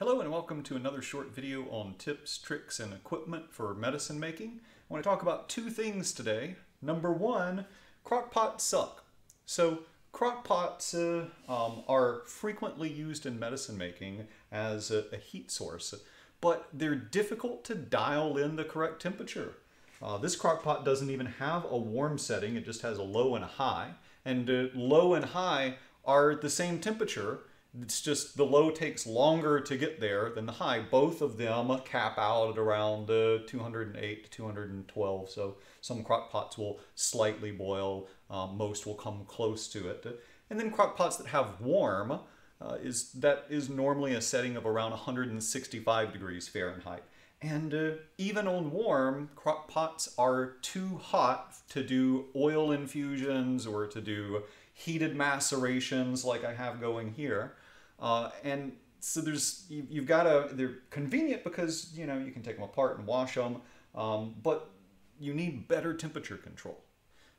Hello and welcome to another short video on tips, tricks, and equipment for medicine making. I want to talk about two things today. Number one, crock pots suck. So crock pots uh, um, are frequently used in medicine making as a, a, heat source, but they're difficult to dial in the correct temperature. Uh, this crock pot doesn't even have a warm setting, it just has a low and a high. And uh, low and high are the same temperature, it's just the low takes longer to get there than the high. Both of them cap out at around uh, 208 to 212. So some crock pots will slightly boil. Um, most will come close to it. And then crock pots that have warm uh, is that is normally a setting of around 165 degrees Fahrenheit. And uh, even on warm, crock pots are too hot to do oil infusions or to do heated macerations like I have going here. Uh, and so there's you, have got to they're convenient because you know you can take them apart and wash them, um, but you need better temperature control.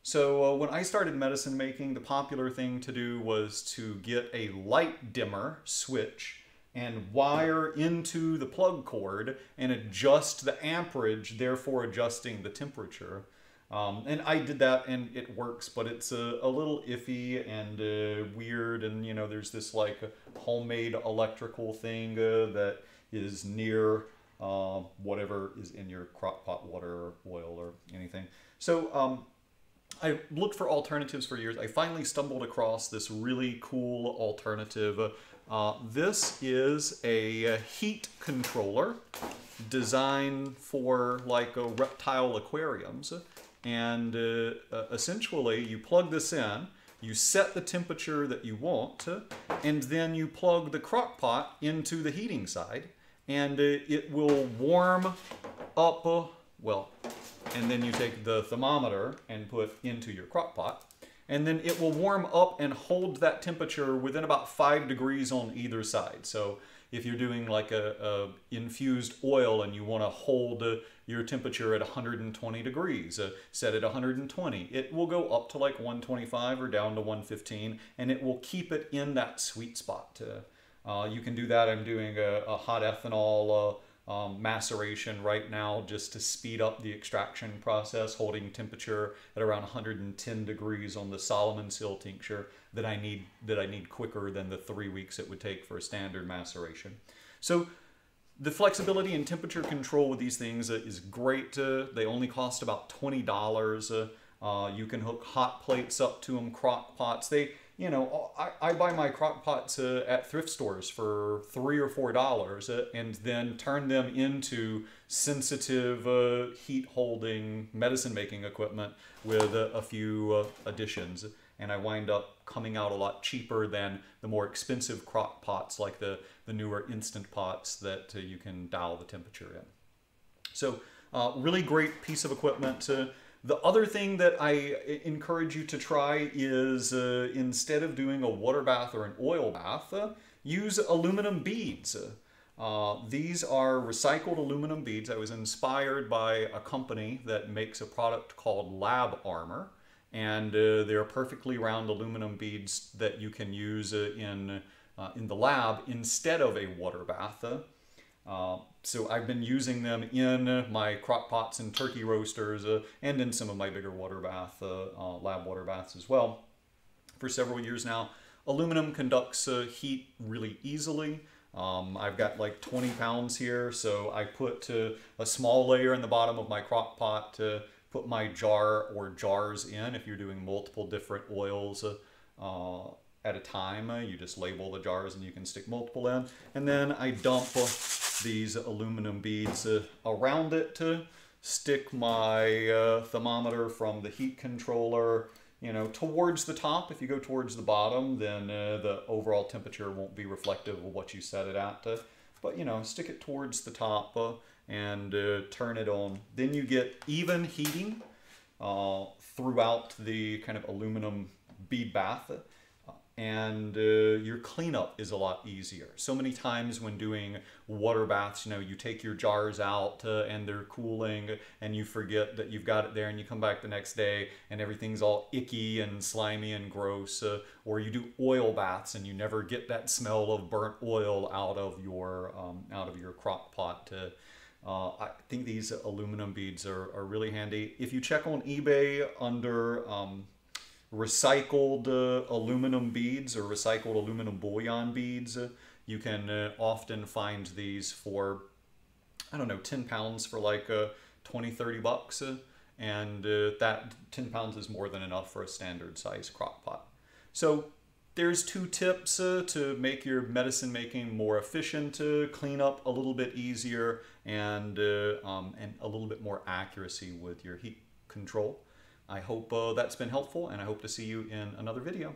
So uh, when I started medicine making, the popular thing to do was to get a light dimmer switch and wire into the plug cord and adjust the amperage, therefore adjusting the temperature. Um, and I did that and it works, but it's a, a little iffy and uh, weird. And, you know, there's this like homemade electrical thing uh, that is near uh, whatever is in your crock pot water or oil or anything. So um, I looked for alternatives for years. I finally stumbled across this really cool alternative. Uh, this is a heat controller designed for like a reptile aquariums and uh, uh, essentially you plug this in, you set the temperature that you want, and then you plug the crock pot into the heating side, and uh, it will warm up, well, and then you take the thermometer and put into your crock pot, and then it will warm up and hold that temperature within about five degrees on either side. So if you're doing like a, a infused oil and you want to hold uh, your temperature at 120 degrees, uh, set at 120, it will go up to like 125 or down to 115 and it will keep it in that sweet spot. Uh, you can do that. I'm doing a, a hot ethanol uh, um, maceration right now just to speed up the extraction process, holding temperature at around 110 degrees on the Solomon Seal tincture that I need that I need quicker than the three weeks it would take for a standard maceration. So the flexibility and temperature control with these things uh, is great. Uh, they only cost about $20. Uh, you can hook hot plates up to them, crock pots. They you know, I, I buy my crock pots uh, at thrift stores for three or four dollars uh, and then turn them into sensitive uh, heat holding medicine making equipment with a few uh, additions. And I wind up coming out a lot cheaper than the more expensive crock pots like the, the newer instant pots that uh, you can dial the temperature in. So, uh, really great piece of equipment. The other thing that I encourage you to try is uh, instead of doing a water bath or an oil bath, uh, use aluminum beads. Uh, these are recycled aluminum beads. I was inspired by a company that makes a product called Lab Armor, and uh, they're perfectly round aluminum beads that you can use uh, in, uh, in the lab instead of a water bath. Uh, so I've been using them in my crock pots and turkey roasters uh, and in some of my bigger water bath, uh, uh lab water baths as well for several years now. Aluminum conducts uh, heat really easily. Um, I've got like 20 pounds here, so I put a small layer in the bottom of my crock pot to put my jar or jars in if you're doing multiple different oils at a time. You just label the jars and you can stick multiple in. And then I dump these aluminum beads uh, around it to stick my uh, thermometer from the heat controller you know towards the top. If you go towards the bottom then uh, the overall temperature won't be reflective of what you set it at but you know stick it towards the top uh, and uh, turn it on. Then you get even heating uh, throughout the kind of aluminum bead bath and uh, your cleanup is a lot easier. So many times when doing water baths, you know, you take your jars out uh, and they're cooling and you forget that you've got it there and you come back the next day and everything's all icky and slimy and gross. Uh, or you do oil baths and you never get that smell of burnt oil out of your, um, out of your crock pot. Uh, I think these aluminum beads are, are really handy. If you check on eBay under um, recycled uh, aluminum beads or recycled aluminum bullion beads, uh, you can uh, often find these for, I don't know, 10 pounds for like uh, 20, 30 bucks. Uh, and that 10 pounds is more than enough for a standard size crock pot. So there's two tips uh, to make your medicine making more efficient, uh, clean up a little bit easier, and, uh, um, and a little bit more accuracy with your heat control. I hope uh, that's been helpful, and I hope to see you in another video.